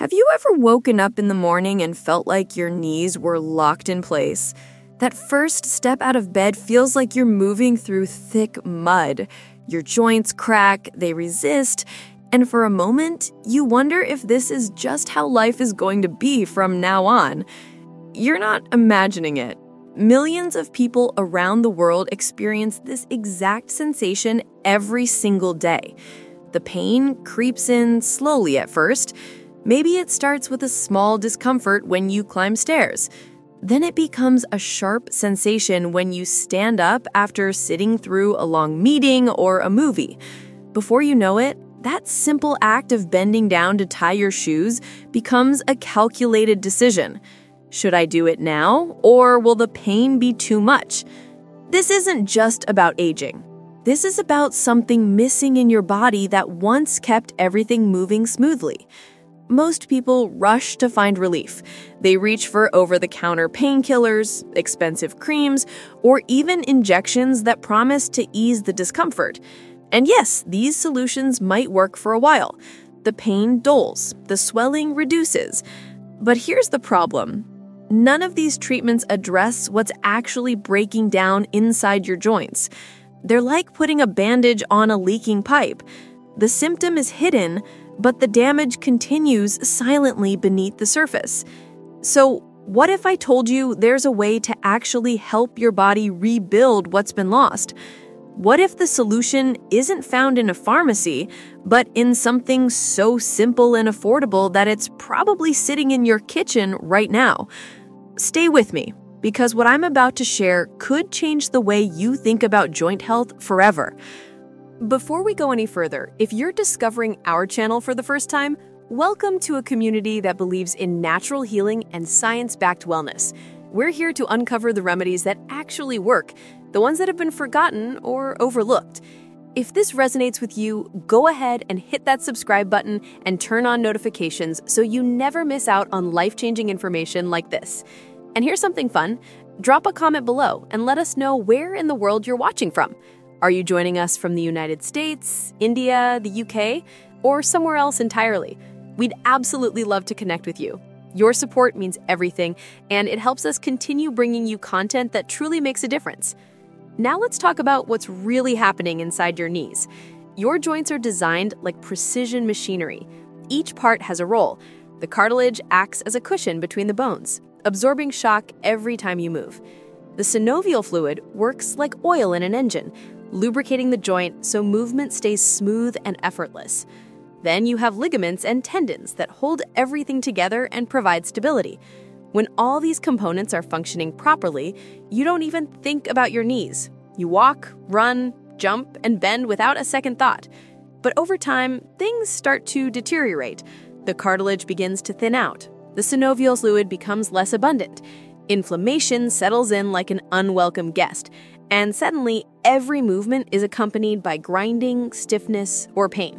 Have you ever woken up in the morning and felt like your knees were locked in place? That first step out of bed feels like you're moving through thick mud. Your joints crack, they resist, and for a moment, you wonder if this is just how life is going to be from now on. You're not imagining it. Millions of people around the world experience this exact sensation every single day. The pain creeps in slowly at first Maybe it starts with a small discomfort when you climb stairs. Then it becomes a sharp sensation when you stand up after sitting through a long meeting or a movie. Before you know it, that simple act of bending down to tie your shoes becomes a calculated decision. Should I do it now, or will the pain be too much? This isn't just about aging. This is about something missing in your body that once kept everything moving smoothly most people rush to find relief. They reach for over the counter painkillers, expensive creams, or even injections that promise to ease the discomfort. And yes, these solutions might work for a while. The pain dulls, the swelling reduces. But here's the problem none of these treatments address what's actually breaking down inside your joints. They're like putting a bandage on a leaking pipe. The symptom is hidden, but the damage continues silently beneath the surface. So, what if I told you there's a way to actually help your body rebuild what's been lost? What if the solution isn't found in a pharmacy, but in something so simple and affordable that it's probably sitting in your kitchen right now? Stay with me, because what I'm about to share could change the way you think about joint health forever. Before we go any further, if you're discovering our channel for the first time, welcome to a community that believes in natural healing and science backed wellness. We're here to uncover the remedies that actually work, the ones that have been forgotten or overlooked. If this resonates with you, go ahead and hit that subscribe button and turn on notifications so you never miss out on life changing information like this. And here's something fun drop a comment below and let us know where in the world you're watching from. Are you joining us from the United States, India, the UK, or somewhere else entirely? We'd absolutely love to connect with you. Your support means everything, and it helps us continue bringing you content that truly makes a difference. Now let's talk about what's really happening inside your knees. Your joints are designed like precision machinery. Each part has a role. The cartilage acts as a cushion between the bones, absorbing shock every time you move. The synovial fluid works like oil in an engine, lubricating the joint so movement stays smooth and effortless. Then you have ligaments and tendons that hold everything together and provide stability. When all these components are functioning properly, you don't even think about your knees. You walk, run, jump, and bend without a second thought. But over time, things start to deteriorate. The cartilage begins to thin out. The synovial fluid becomes less abundant. Inflammation settles in like an unwelcome guest, and suddenly every movement is accompanied by grinding, stiffness, or pain.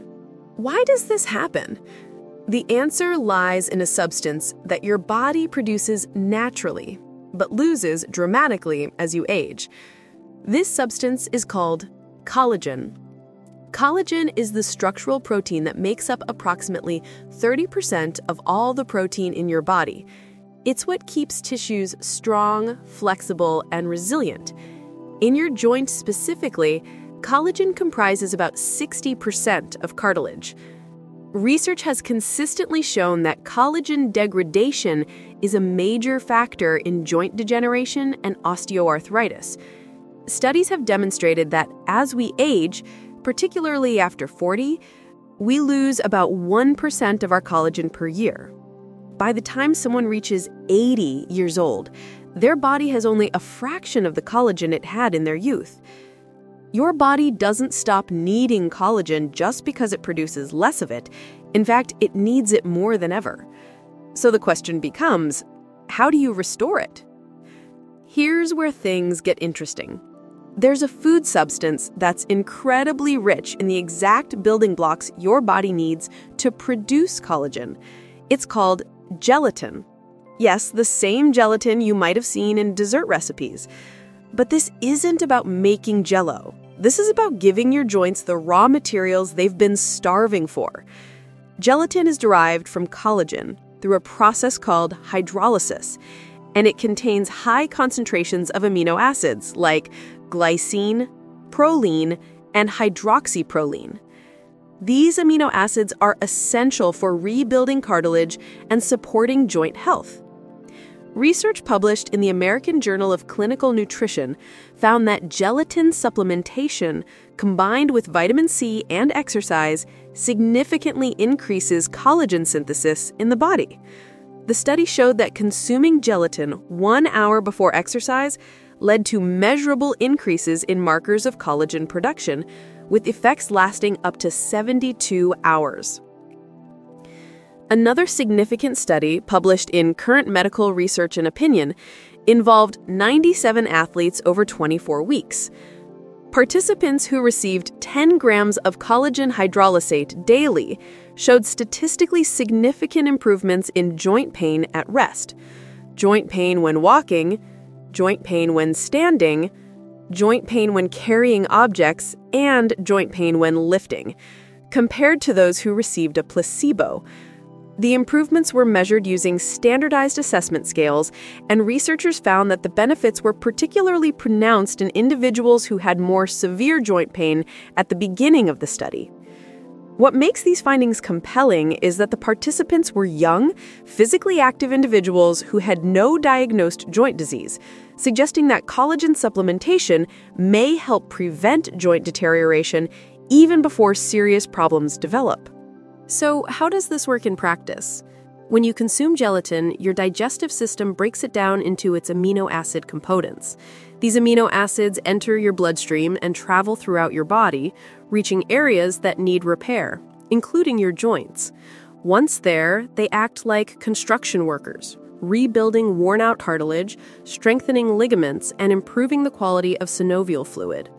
Why does this happen? The answer lies in a substance that your body produces naturally, but loses dramatically as you age. This substance is called collagen. Collagen is the structural protein that makes up approximately 30% of all the protein in your body. It's what keeps tissues strong, flexible, and resilient in your joint specifically, collagen comprises about 60% of cartilage. Research has consistently shown that collagen degradation is a major factor in joint degeneration and osteoarthritis. Studies have demonstrated that as we age, particularly after 40, we lose about 1% of our collagen per year. By the time someone reaches 80 years old, their body has only a fraction of the collagen it had in their youth. Your body doesn't stop needing collagen just because it produces less of it. In fact, it needs it more than ever. So the question becomes how do you restore it? Here's where things get interesting. There's a food substance that's incredibly rich in the exact building blocks your body needs to produce collagen. It's called gelatin. Yes, the same gelatin you might have seen in dessert recipes. But this isn't about making jello. This is about giving your joints the raw materials they've been starving for. Gelatin is derived from collagen through a process called hydrolysis, and it contains high concentrations of amino acids like glycine, proline, and hydroxyproline. These amino acids are essential for rebuilding cartilage and supporting joint health. Research published in the American Journal of Clinical Nutrition found that gelatin supplementation combined with vitamin C and exercise significantly increases collagen synthesis in the body. The study showed that consuming gelatin one hour before exercise led to measurable increases in markers of collagen production, with effects lasting up to 72 hours. Another significant study published in Current Medical Research and Opinion involved 97 athletes over 24 weeks. Participants who received 10 grams of collagen hydrolysate daily showed statistically significant improvements in joint pain at rest, joint pain when walking, joint pain when standing, joint pain when carrying objects, and joint pain when lifting, compared to those who received a placebo, the improvements were measured using standardized assessment scales, and researchers found that the benefits were particularly pronounced in individuals who had more severe joint pain at the beginning of the study. What makes these findings compelling is that the participants were young, physically active individuals who had no diagnosed joint disease, suggesting that collagen supplementation may help prevent joint deterioration even before serious problems develop. So, how does this work in practice? When you consume gelatin, your digestive system breaks it down into its amino acid components. These amino acids enter your bloodstream and travel throughout your body, reaching areas that need repair, including your joints. Once there, they act like construction workers, rebuilding worn out cartilage, strengthening ligaments, and improving the quality of synovial fluid.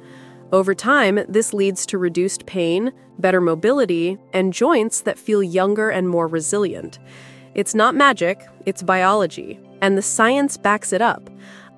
Over time, this leads to reduced pain, better mobility, and joints that feel younger and more resilient. It's not magic, it's biology, and the science backs it up.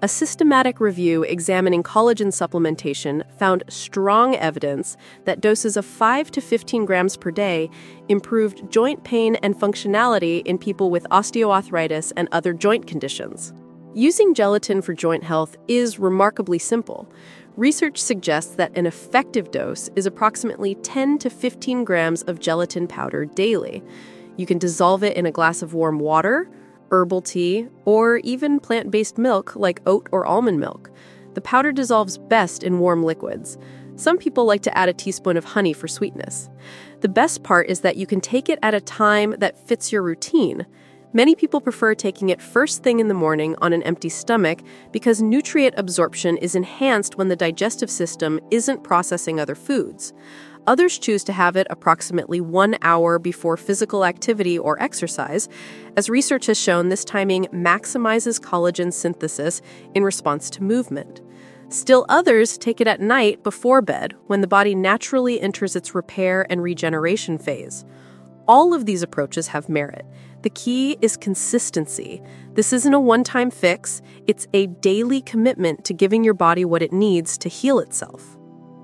A systematic review examining collagen supplementation found strong evidence that doses of 5 to 15 grams per day improved joint pain and functionality in people with osteoarthritis and other joint conditions. Using gelatin for joint health is remarkably simple. Research suggests that an effective dose is approximately 10 to 15 grams of gelatin powder daily. You can dissolve it in a glass of warm water, herbal tea, or even plant based milk like oat or almond milk. The powder dissolves best in warm liquids. Some people like to add a teaspoon of honey for sweetness. The best part is that you can take it at a time that fits your routine. Many people prefer taking it first thing in the morning on an empty stomach because nutrient absorption is enhanced when the digestive system isn't processing other foods. Others choose to have it approximately one hour before physical activity or exercise, as research has shown this timing maximizes collagen synthesis in response to movement. Still, others take it at night before bed when the body naturally enters its repair and regeneration phase. All of these approaches have merit. The key is consistency. This isn't a one time fix, it's a daily commitment to giving your body what it needs to heal itself.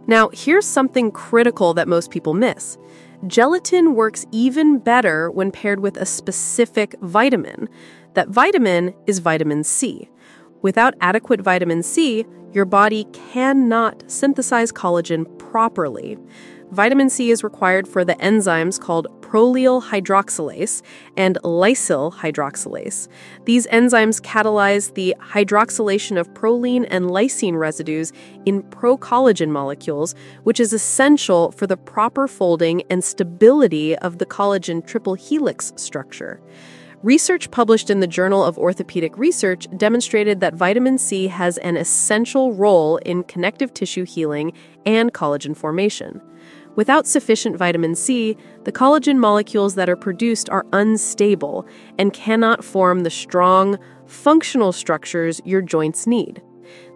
Now, here's something critical that most people miss gelatin works even better when paired with a specific vitamin. That vitamin is vitamin C. Without adequate vitamin C, your body cannot synthesize collagen properly. Vitamin C is required for the enzymes called prolyl hydroxylase and lysyl hydroxylase. These enzymes catalyze the hydroxylation of proline and lysine residues in procollagen molecules, which is essential for the proper folding and stability of the collagen triple helix structure. Research published in the Journal of Orthopedic Research demonstrated that vitamin C has an essential role in connective tissue healing and collagen formation. Without sufficient vitamin C, the collagen molecules that are produced are unstable and cannot form the strong, functional structures your joints need.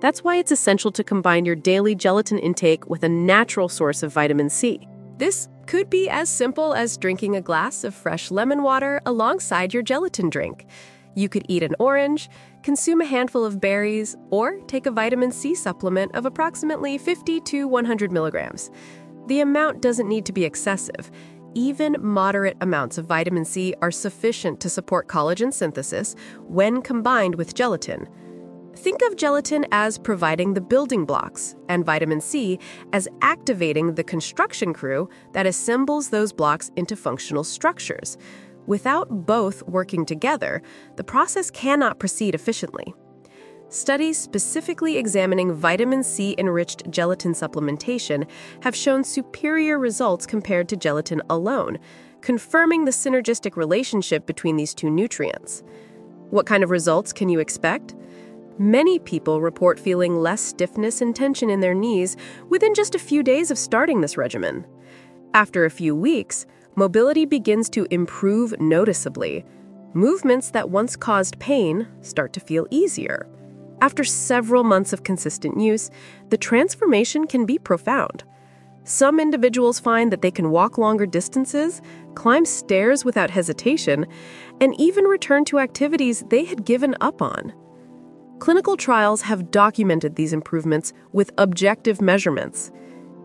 That's why it's essential to combine your daily gelatin intake with a natural source of vitamin C. This could be as simple as drinking a glass of fresh lemon water alongside your gelatin drink. You could eat an orange, consume a handful of berries, or take a vitamin C supplement of approximately 50 to 100 milligrams. The amount doesn't need to be excessive. even moderate amounts of vitamin C are sufficient to support collagen synthesis when combined with gelatin. Think of gelatin as providing the building blocks, and vitamin C as activating the construction crew that assembles those blocks into functional structures. Without both working together, the process cannot proceed efficiently. Studies specifically examining vitamin C enriched gelatin supplementation have shown superior results compared to gelatin alone, confirming the synergistic relationship between these two nutrients. What kind of results can you expect? Many people report feeling less stiffness and tension in their knees within just a few days of starting this regimen. After a few weeks, mobility begins to improve noticeably. Movements that once caused pain start to feel easier. After several months of consistent use, the transformation can be profound. Some individuals find that they can walk longer distances, climb stairs without hesitation, and even return to activities they had given up on. Clinical trials have documented these improvements with objective measurements.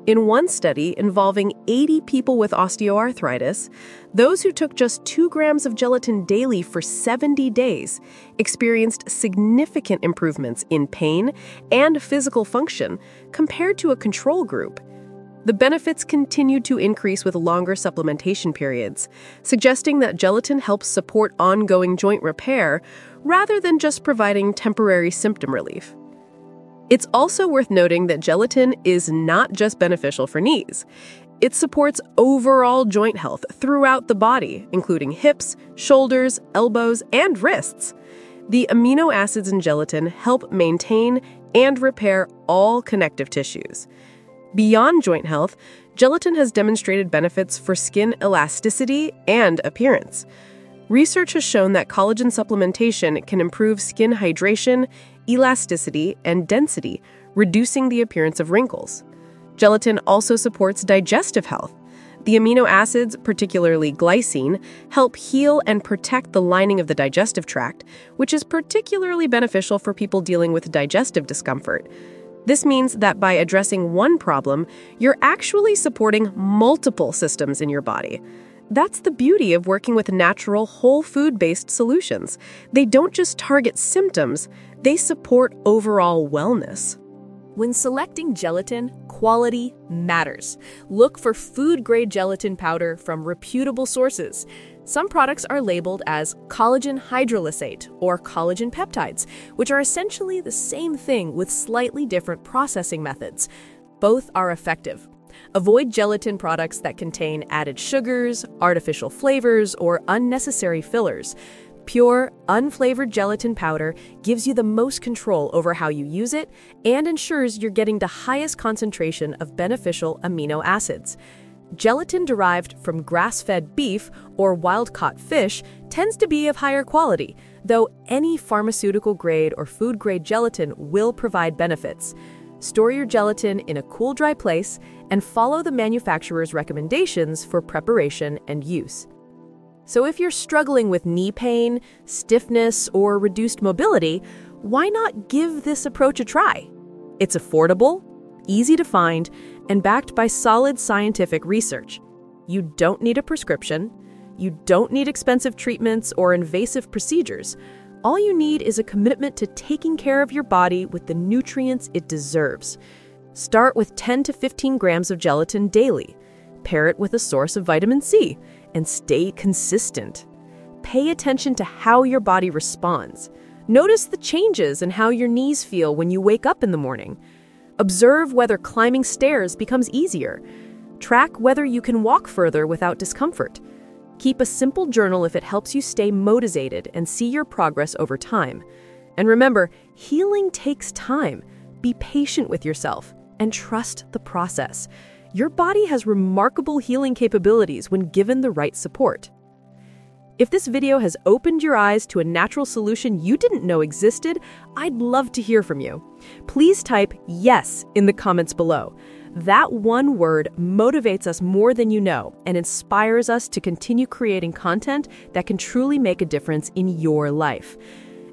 In one study involving 80 people with osteoarthritis, those who took just 2 grams of gelatin daily for 70 days experienced significant improvements in pain and physical function compared to a control group. The benefits continued to increase with longer supplementation periods, suggesting that gelatin helps support ongoing joint repair rather than just providing temporary symptom relief. It's also worth noting that gelatin is not just beneficial for knees. It supports overall joint health throughout the body, including hips, shoulders, elbows, and wrists. The amino acids in gelatin help maintain and repair all connective tissues. Beyond joint health, gelatin has demonstrated benefits for skin elasticity and appearance. Research has shown that collagen supplementation can improve skin hydration, elasticity, and density, reducing the appearance of wrinkles. Gelatin also supports digestive health. The amino acids, particularly glycine, help heal and protect the lining of the digestive tract, which is particularly beneficial for people dealing with digestive discomfort. This means that by addressing one problem, you're actually supporting multiple systems in your body. That's the beauty of working with natural, whole food based solutions. They don't just target symptoms, they support overall wellness. When selecting gelatin, quality matters. Look for food grade gelatin powder from reputable sources. Some products are labeled as collagen hydrolysate or collagen peptides, which are essentially the same thing with slightly different processing methods. Both are effective. Avoid gelatin products that contain added sugars, artificial flavors, or unnecessary fillers. Pure, unflavored gelatin powder gives you the most control over how you use it and ensures you're getting the highest concentration of beneficial amino acids. Gelatin derived from grass fed beef or wild caught fish tends to be of higher quality, though any pharmaceutical grade or food grade gelatin will provide benefits. Store your gelatin in a cool, dry place and follow the manufacturer's recommendations for preparation and use. So, if you're struggling with knee pain, stiffness, or reduced mobility, why not give this approach a try? It's affordable, easy to find, and backed by solid scientific research. You don't need a prescription, you don't need expensive treatments or invasive procedures. All you need is a commitment to taking care of your body with the nutrients it deserves. Start with 10 to 15 grams of gelatin daily. Pair it with a source of vitamin C and stay consistent. Pay attention to how your body responds. Notice the changes in how your knees feel when you wake up in the morning. Observe whether climbing stairs becomes easier. Track whether you can walk further without discomfort. Keep a simple journal if it helps you stay motivated and see your progress over time. And remember, healing takes time. Be patient with yourself and trust the process. Your body has remarkable healing capabilities when given the right support. If this video has opened your eyes to a natural solution you didn't know existed, I'd love to hear from you. Please type yes in the comments below. That one word motivates us more than you know and inspires us to continue creating content that can truly make a difference in your life.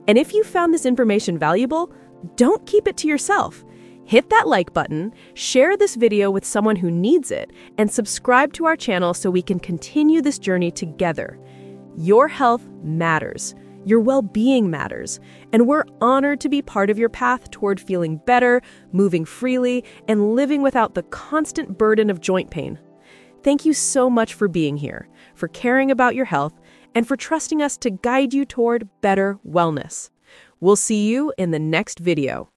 And if you found this information valuable, don't keep it to yourself. Hit that like button, share this video with someone who needs it, and subscribe to our channel so we can continue this journey together. Your health matters. Your well being matters, and we're honored to be part of your path toward feeling better, moving freely, and living without the constant burden of joint pain. Thank you so much for being here, for caring about your health, and for trusting us to guide you toward better wellness. We'll see you in the next video.